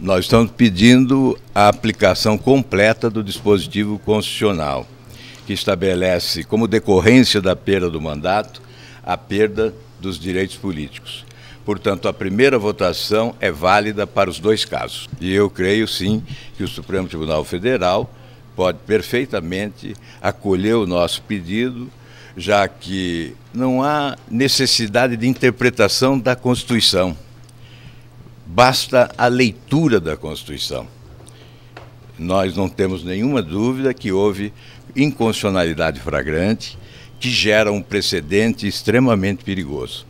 Nós estamos pedindo a aplicação completa do dispositivo constitucional, que estabelece como decorrência da perda do mandato a perda dos direitos políticos. Portanto, a primeira votação é válida para os dois casos. E eu creio sim que o Supremo Tribunal Federal pode perfeitamente acolher o nosso pedido, já que não há necessidade de interpretação da Constituição. Basta a leitura da Constituição. Nós não temos nenhuma dúvida que houve inconstitucionalidade flagrante que gera um precedente extremamente perigoso.